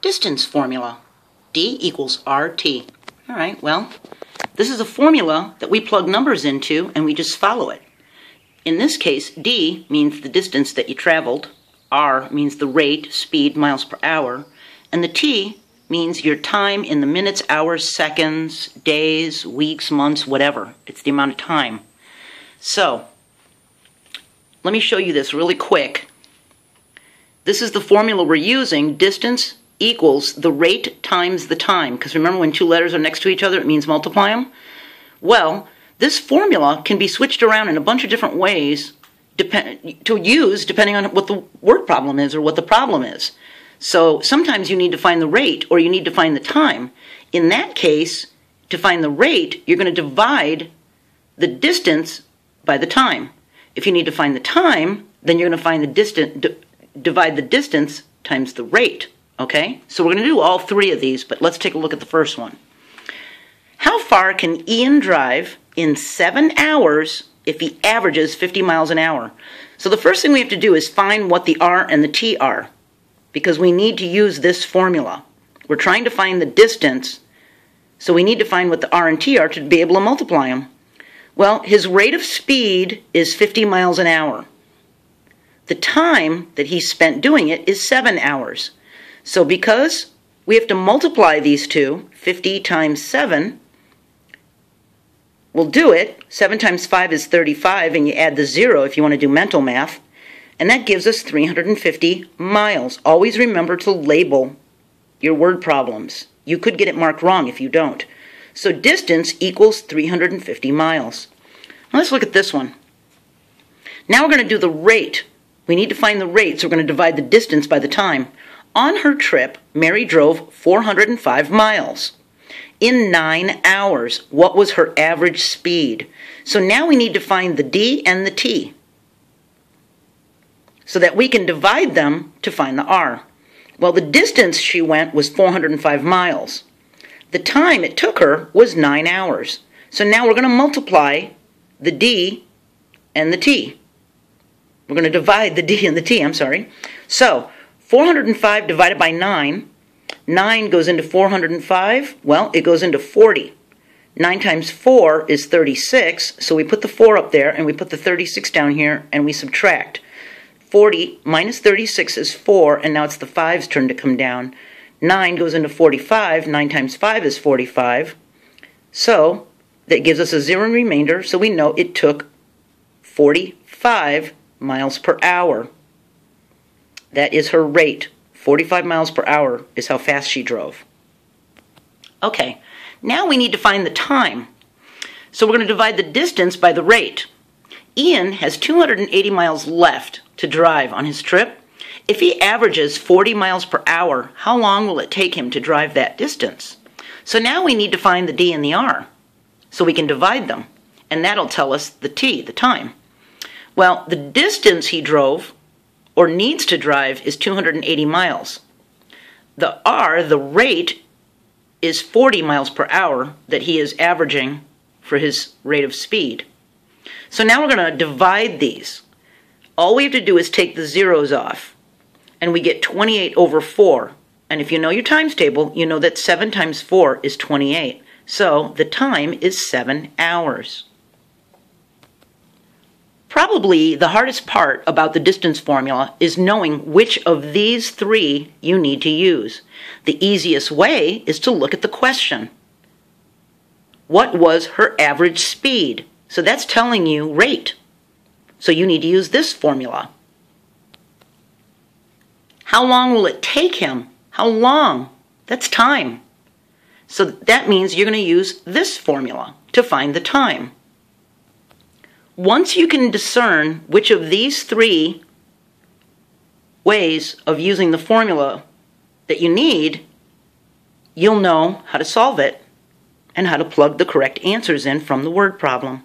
distance formula. D equals RT. All right, well, this is a formula that we plug numbers into and we just follow it. In this case, D means the distance that you traveled, R means the rate, speed, miles per hour, and the T means your time in the minutes, hours, seconds, days, weeks, months, whatever. It's the amount of time. So, let me show you this really quick. This is the formula we're using. Distance equals the rate times the time. Because remember, when two letters are next to each other, it means multiply them? Well, this formula can be switched around in a bunch of different ways to use depending on what the word problem is or what the problem is. So sometimes you need to find the rate or you need to find the time. In that case, to find the rate, you're going to divide the distance by the time. If you need to find the time, then you're going to find the distance, divide the distance times the rate. Okay? So we're going to do all three of these, but let's take a look at the first one. How far can Ian drive in seven hours if he averages 50 miles an hour? So the first thing we have to do is find what the R and the T are because we need to use this formula. We're trying to find the distance, so we need to find what the R and T are to be able to multiply them. Well, his rate of speed is 50 miles an hour. The time that he spent doing it is 7 hours. So because we have to multiply these two, 50 times 7, we'll do it. 7 times 5 is 35, and you add the 0 if you want to do mental math. And that gives us 350 miles. Always remember to label your word problems. You could get it marked wrong if you don't. So distance equals 350 miles. Now let's look at this one. Now we're going to do the rate. We need to find the rate, so we're going to divide the distance by the time. On her trip, Mary drove 405 miles. In nine hours, what was her average speed? So now we need to find the D and the T so that we can divide them to find the R. Well, the distance she went was 405 miles. The time it took her was 9 hours. So now we're going to multiply the D and the T. We're going to divide the D and the T, I'm sorry. So 405 divided by 9, 9 goes into 405. Well, it goes into 40. 9 times 4 is 36, so we put the 4 up there and we put the 36 down here and we subtract. 40 minus 36 is 4, and now it's the 5's turn to come down. 9 goes into 45. 9 times 5 is 45. So that gives us a zero remainder, so we know it took 45 miles per hour. That is her rate. 45 miles per hour is how fast she drove. Okay, now we need to find the time. So we're going to divide the distance by the rate. Ian has 280 miles left to drive on his trip. If he averages 40 miles per hour, how long will it take him to drive that distance? So now we need to find the D and the R so we can divide them, and that'll tell us the T, the time. Well, the distance he drove or needs to drive is 280 miles. The R, the rate, is 40 miles per hour that he is averaging for his rate of speed. So now we're going to divide these. All we have to do is take the zeros off, and we get 28 over 4. And if you know your times table, you know that 7 times 4 is 28. So the time is 7 hours. Probably the hardest part about the distance formula is knowing which of these three you need to use. The easiest way is to look at the question. What was her average speed? So that's telling you rate. So you need to use this formula. How long will it take him? How long? That's time. So that means you're going to use this formula to find the time. Once you can discern which of these three ways of using the formula that you need, you'll know how to solve it and how to plug the correct answers in from the word problem.